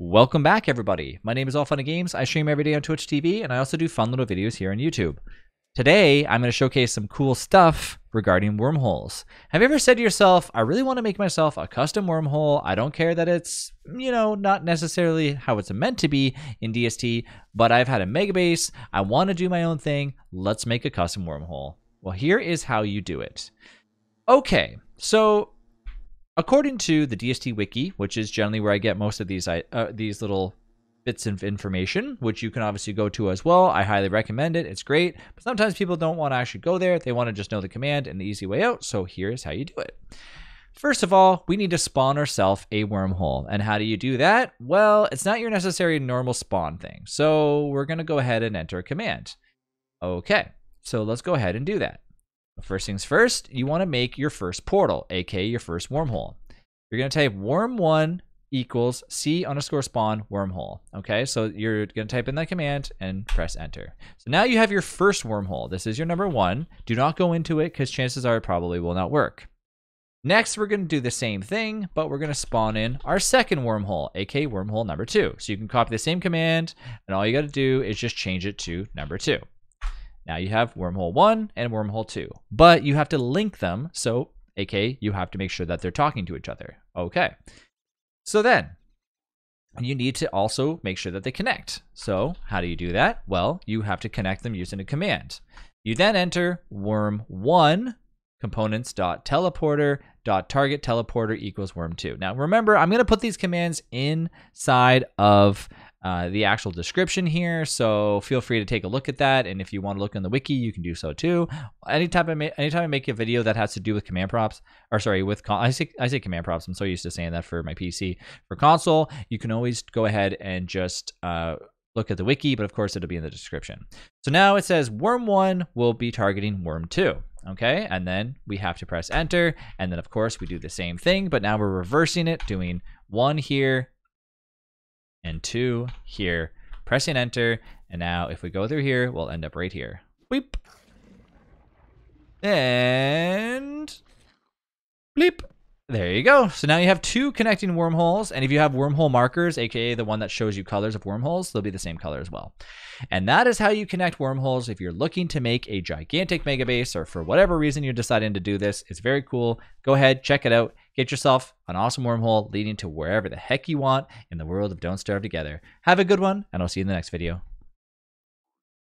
Welcome back, everybody. My name is All Fun and Games. I stream every day on Twitch TV, and I also do fun little videos here on YouTube. Today, I'm going to showcase some cool stuff regarding wormholes. Have you ever said to yourself, I really want to make myself a custom wormhole. I don't care that it's, you know, not necessarily how it's meant to be in DST, but I've had a mega base. I want to do my own thing. Let's make a custom wormhole. Well, here is how you do it. Okay, so according to the DST wiki, which is generally where I get most of these uh, these little bits of information, which you can obviously go to as well. I highly recommend it. It's great, but sometimes people don't want to actually go there. They want to just know the command and the easy way out. So here's how you do it. First of all, we need to spawn ourselves a wormhole. And how do you do that? Well, it's not your necessary normal spawn thing. So we're going to go ahead and enter a command. Okay, so let's go ahead and do that. First things first, you want to make your first portal, aka your first wormhole. You're going to type worm1 equals c underscore spawn wormhole. Okay, so you're going to type in that command and press enter. So now you have your first wormhole. This is your number one. Do not go into it because chances are it probably will not work. Next, we're going to do the same thing, but we're going to spawn in our second wormhole, aka wormhole number two. So you can copy the same command, and all you got to do is just change it to number two. Now you have wormhole one and wormhole two, but you have to link them. So, aka, you have to make sure that they're talking to each other. Okay. So then you need to also make sure that they connect. So, how do you do that? Well, you have to connect them using a command. You then enter worm1 components.teleporter.target teleporter equals worm2. Now, remember, I'm going to put these commands inside of uh, the actual description here. So feel free to take a look at that. And if you want to look in the wiki, you can do so too. Anytime I, ma- anytime I make a video that has to do with command props, or sorry, with con- I say I say command props. I'm so used to saying that for my PC. For console, you can always go ahead and just uh, look at the wiki, but of course it'll be in the description. So now it says worm one will be targeting worm two. Okay, and then we have to press enter, and then of course we do the same thing, but now we're reversing it, doing one here, and two here. Pressing enter, and now if we go through here, we'll end up right here. Weep. And bleep. There you go. So now you have two connecting wormholes, and if you have wormhole markers, aka the one that shows you colors of wormholes, they'll be the same color as well. And that is how you connect wormholes if you're looking to make a gigantic megabase or for whatever reason you're deciding to do this. It's very cool. Go ahead, check it out. Get yourself an awesome wormhole leading to wherever the heck you want in the world of Don't Starve Together. Have a good one, and I'll see you in the next video.